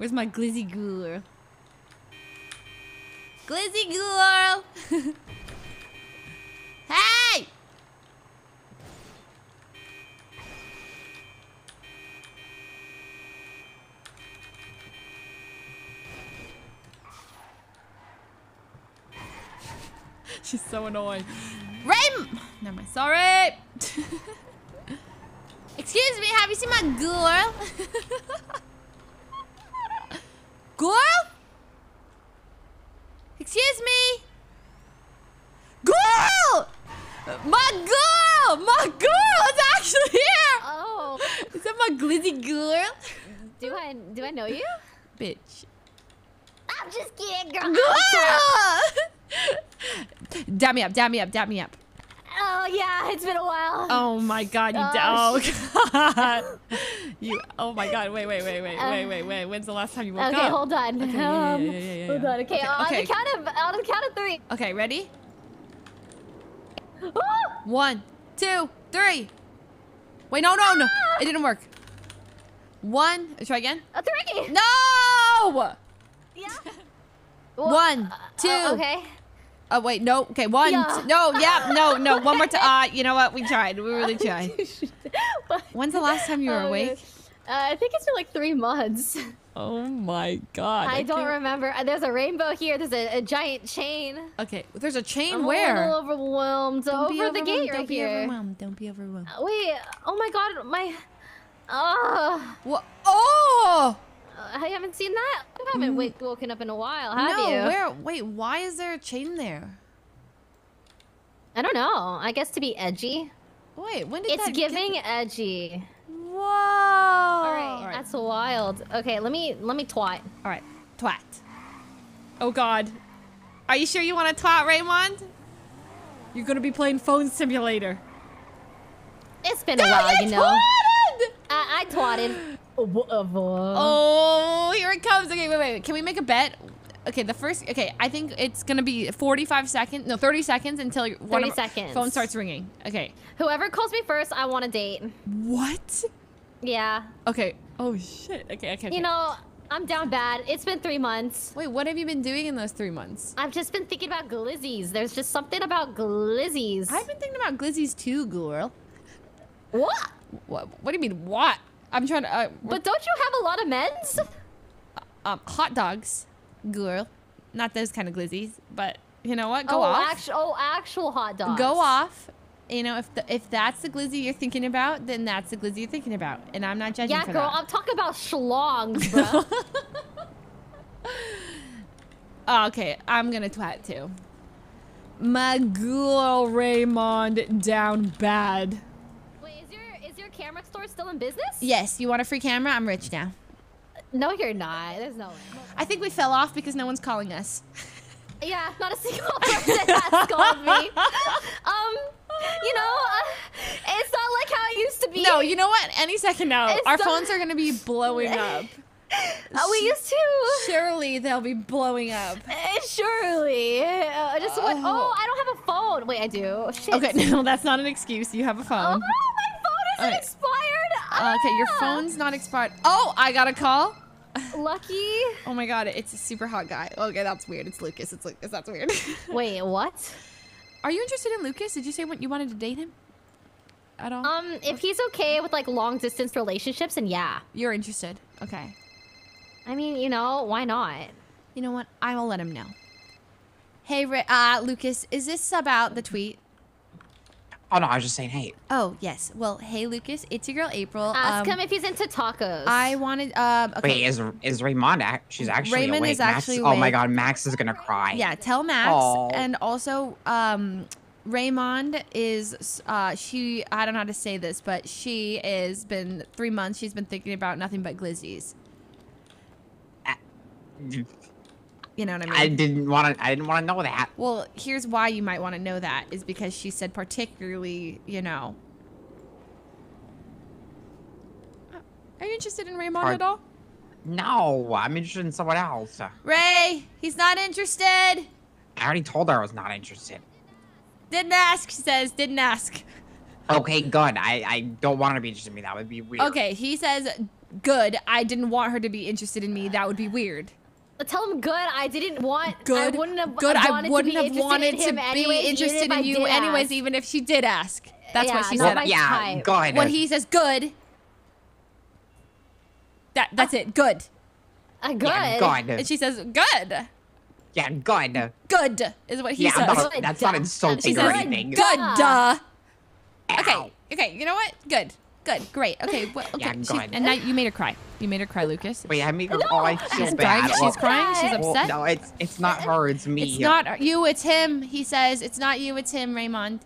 Where's my glizzy girl? Glizzy girl! hey! She's so annoying. Raym! Never mind. Sorry. Excuse me, have you seen my girl? Excuse me? Girl! My girl! My girl is actually here! Oh, Is that my glizzy girl? do I do I know you? Bitch. I'm just kidding, girl. Girl! dab me up, dab me up, dab me up. Oh yeah, it's been a while. Oh my god, you Oh. Oh god. you. Oh my god. Wait, wait, wait, wait, wait, wait, wait. When's the last time you woke okay, up? hold on. Okay, yeah, um, yeah, yeah, yeah, yeah, Hold on. Okay, Okay, on okay. the count of on the count of three. Okay, ready? One, two, three. Wait, no, no, no. It didn't work. One. Try again. A three. No. Yeah. One, uh, two. uh, okay. Oh wait, no. Okay, one. Yeah. no, yeah, no, no. One more time. Uh, you know what? We tried. We really tried. When's the last time you were Oh, awake? Uh, I think it's been like three months. Oh my god. I don't can't- remember. Uh, There's a rainbow here. There's a, a giant chain. Okay, there's a chain I'm where? a little overwhelmed. Don't be Over the overwhelmed, gate don't right be overwhelmed. Don't be overwhelmed. Uh, Wait. Oh my god. My. Oh. What? Oh! I haven't seen that. I haven't wake, woken up in a while. Have no, you? where? Wait, why is there a chain there? I don't know. I guess to be edgy. Wait, when did It's that get giving th- edgy. Whoa! All right, All right. That's wild. Okay, let me let me twat. All right. Twat. Oh God. Are you sure you want to twat, Raymond? You're gonna be playing phone simulator. It's been a while, it, you know. twatted! I, I twatted. Oh. Oh, here it comes. Okay, wait, wait, wait. Can we make a bet? Okay, the first. Okay, I think it's gonna be 45 seconds. No, 30 seconds until one 30 of seconds. phone starts ringing. Okay. Whoever calls me first, I want a date. What? Yeah. Okay. Oh shit. Okay. Okay. okay. You know, I'm down bad. It's been three months. Wait, what have you been doing in those three months? I've just been thinking about glizzies. There's just something about glizzies. I've been thinking about glizzies too, girl. What? What? What do you mean? What? I'm trying to. Uh, But don't you have a lot of men's? um, hot dogs, girl. Not those kind of glizzies, but you know what? Go oh, off. Actu- oh, actual hot dogs. Go off. You know, if the, if that's the glizzy you're thinking about, then that's the glizzy you're thinking about, and I'm not judging Yeah, girl, that. I'm talking about schlongs, bro. Oh, okay, I'm gonna twat too. My girl Raymond down bad. Wait, is your is your camera store still in business? Yes, you want a free camera? I'm rich now. No, you're not. There's no way. I think we fell off because no one's calling us. Yeah, not a single person has called me. Um, you know, uh, it's not like how it used to be. No, you know what? Any second now, It's our so- phones are gonna be blowing up. Uh, we used to. Surely they'll be blowing up. Uh, surely. Uh, just what? Oh. Oh, I don't have a phone. Wait, I do. Shit. Okay, no, that's not an excuse. You have a phone. Oh, my phone isn't expired. Uh, okay, your Ah. phone's not expired. Oh, I got a call. Lucky. Oh my god, it's a super hot guy. Okay, that's weird. It's Lucas. It's Lucas. That's weird. Wait, what? Are you interested in Lucas? Did you say what you wanted to date him? At all? Um, if he's okay with like long distance relationships, and yeah. You're interested. Okay. I mean, you know, why not? You know what? I will let him know. Hey, uh, Lucas, is this about the tweet? Oh no, I was just saying, hey, Oh, yes. Well, hey, Lucas, it's your girl April. Ask Um, him if he's into tacos. I wanted. Um, okay. wait, is is Raymond? Act- she's actually Raymond awake. is Max- actually Oh my god, Max is gonna cry. Yeah, tell Max. Aw. And also, um, Raymond is, uh, she, I don't know how to say this, but she is been three months, she's been thinking about nothing but glizzies. You know what I mean? I didn't want to. I didn't want to know that. well, here's why you might want to know that is because she said particularly, you know. Uh, are you interested in Raymond Part- at all? No, I'm interested in someone else. Ray, he's not interested. I already told her I was not interested. Didn't ask, she says. Didn't ask. Okay, good. I I don't want her to be interested in me. That would be weird. Okay, he says good. I didn't want her to be interested in me. That would be weird. Tell him good. I didn't want. Good. I wouldn't have. good. I wanted wouldn't to be have interested wanted in to be anyways, interested in you anyways, ask. even if she did ask. That's what she said. my yeah, type. good. when he says good, that that's it. Good. Uh, good. Yeah, good. And she says good. Yeah, good. Good is what he Yeah, says. not, Good. that's not She insulting says or good. anything. Good. Duh. Okay. Okay. You know what? Good. Good. Great. Okay. Well, okay. Yeah, she- and now you made her cry. You made her cry, Lucas. Wait, I No, oh, I feel She's bad. crying. She's crying. She's Well, well, upset. no, it's it's not her. It's me. It's not you, it's him. He says, It's not you, it's him, Raymond.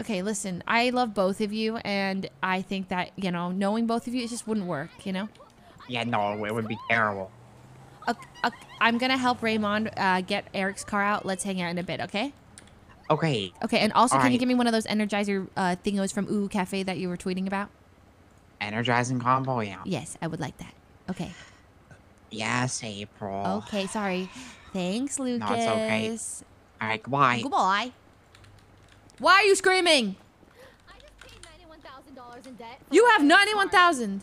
Okay, listen, I love both of you, and I think that, you know, knowing both of you, it just wouldn't work, you know? Yeah, no, it would be terrible. Uh, uh, I'm gonna help Raymond uh, get Eric's car out. Let's hang out in a bit, okay? Okay. Okay, and also, All can you give me one of those Energizer uh, thingos from UwU Cafe that you were tweeting about? Energizing combo, yeah. Yes, I would like that. Okay. Yes, April. Okay, sorry. Thanks, Lucas. No, it's okay. All right, goodbye. Goodbye. Why are you screaming? I just paid ninety-one thousand dollars in debt. You have 91,000.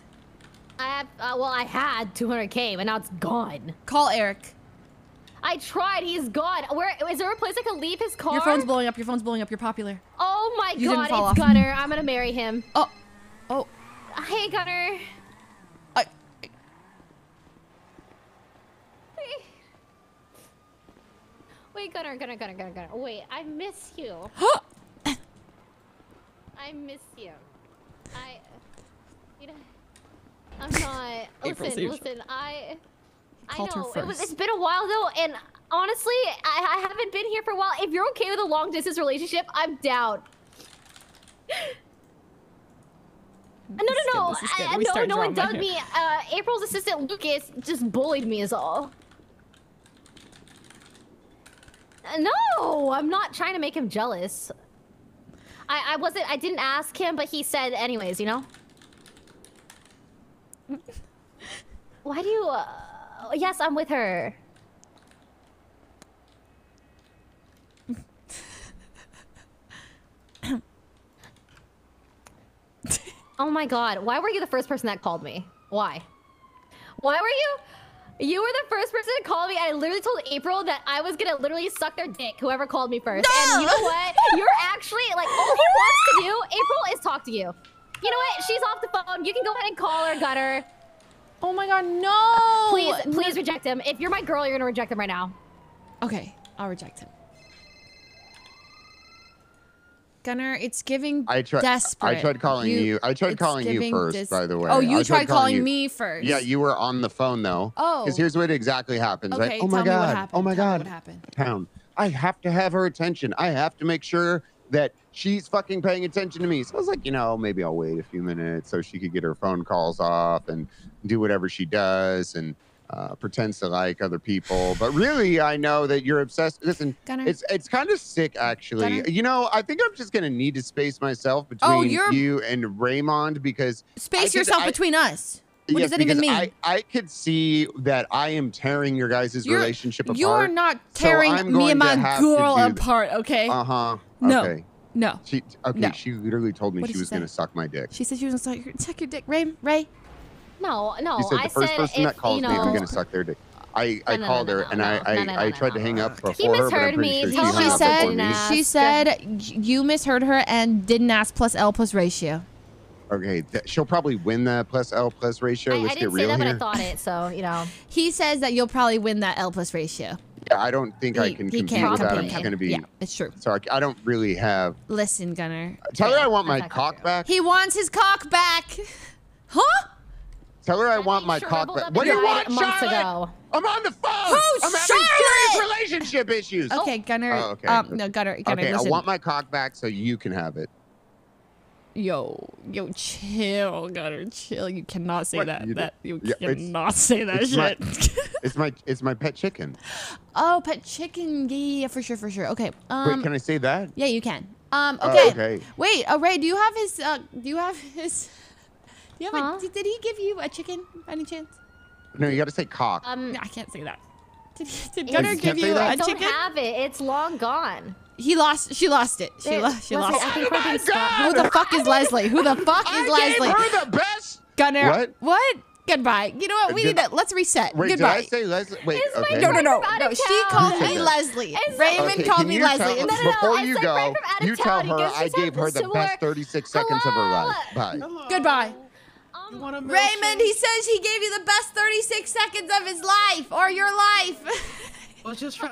I have. Uh, well, I had two hundred k, but now it's gone. Call Eric. I tried. He's gone. Where is there a place I can leave his car? Your phone's blowing up. Your phone's blowing up. You're popular. Oh my You god, it's off. Gunner. I'm gonna marry him. Oh. Oh. Hey, Gunner. I, Wait, Wait, Gunner, Gunner, Gunner, Gunner, Gunner. Wait, I miss you. I miss you. I. You know. I'm not. April listen, Sears. listen. I. I called her know It was, it's been a while though, and honestly, I, I haven't been here for a while. If you're okay with a long distance relationship, I'm down. No, no, no. This is good. I- no, no one dug me. Uh, April's assistant Lucas just bullied me, is all. Uh, No, I'm not trying to make him jealous. I, I wasn't. I didn't ask him, but he said anyways. You know. Why do you? Uh, Oh, yes, I'm with her. oh my god! Why were you the first person that called me? Why? Why were you? You were the first person to call me. I literally told April that I was gonna literally suck their dick. Whoever called me first. And you know what? You're actually like all he wants to do, April, is talk to you. You know what? She's off the phone. You can go ahead and call her, Gunner. Oh my god, no! Please, please reject him. If you're my girl, you're gonna reject him right now. Okay, I'll reject him. Gunner, it's giving I tried. desperate. I tried calling you. I tried it's calling you first, by the way. Oh, you I tried, calling you. me first. Yeah, you were on the phone though. Oh. Because here's what exactly happens. Okay, right? Oh my tell me what god. happened. Oh my Tell god. what happened. Town. I have to have her attention. I have to make sure that she's fucking paying attention to me. So I was like, you know, maybe I'll wait a few minutes so she could get her phone calls off and do whatever she does and uh, pretends to like other people. But really, I know that you're obsessed. Listen, Gunner. it's it's kind of sick, actually. Gunner? You know, I think I'm just gonna need to space myself between Oh, you're- and Raymond because Space yourself I- between us. What yes, does that even mean? I, I could see that I am tearing your guys' You're- relationship apart. You're not tearing I'm me and my girl apart, okay? Uh huh. No. Okay. no. She okay. No. She literally told me What she was gonna suck my dick. She said she was gonna suck your, suck your dick. Ray, Ray. No, no. She said I the first said person if, that calls you know, me, I'm gonna suck their dick. I, I No, no, no, called no, her no, and no, I I, no, no, I no, tried to hang up before He misheard I'm me. sure she Tell hung her She said me. she said y- you misheard her and didn't ask plus L plus ratio. Okay, she'll probably win the plus L plus ratio. I, Let's I get didn't say real that, but here. I thought it. So you know. He says that you'll probably win that L plus ratio. yeah, I don't think I He- can he compete can't with that. I'm compete. gonna be. Yeah, it's true. So I, I don't really have. Listen, Gunner. Tell her I want my cock back. He wants his cock back. Huh? Tell her I That want my cock back. What do you want, died months Charlotte? ago. I'm on the phone. Who's I'm having Charlotte? serious relationship issues. Okay, Gunner. Oh, okay. Um, no, Gunner. Gunner, okay, listen. I want my cock back so you can have it. Yo, yo, chill, Gunner, chill. You cannot say What? that. You that you Yeah, cannot say that it's my- shit. It's my it's my pet chicken. oh, pet chicken. Yeah, yeah, yeah, for sure, for sure. Okay. Um. Wait, can I say that? Yeah, you can. Um. Oh, Okay. okay. Wait, uh, Ray. Do you have his? Uh. Do you have his? Do you have Huh? a, did, did he give you a chicken by any chance? No, you got to say cock. Um, I can't say that. Did, he, did It's- Gunner you give can't say you that? a I don't chicken? have it. It's long gone. He lost. She lost it. She There- lost. She listen, lost. I it. think we're being my! Who the fuck is Leslie? Who the fuck is I Leslie? gave her the best Gunner. What? What? Goodbye. You know what? We Did- need to let's reset. Wait, Goodbye. did I say Leslie? Wait, It's my okay. no, no, no, Friend from out no. She called me? Leslie. It's- Raymond Okay, called me Leslie. tell- No, no, no, before I you go, right from out of you tell her I gave her the to best work." 36 seconds of her life. Bye. Goodbye. Um, Raymond, he says he gave you the best 36 seconds of his life or your life. Well, just try.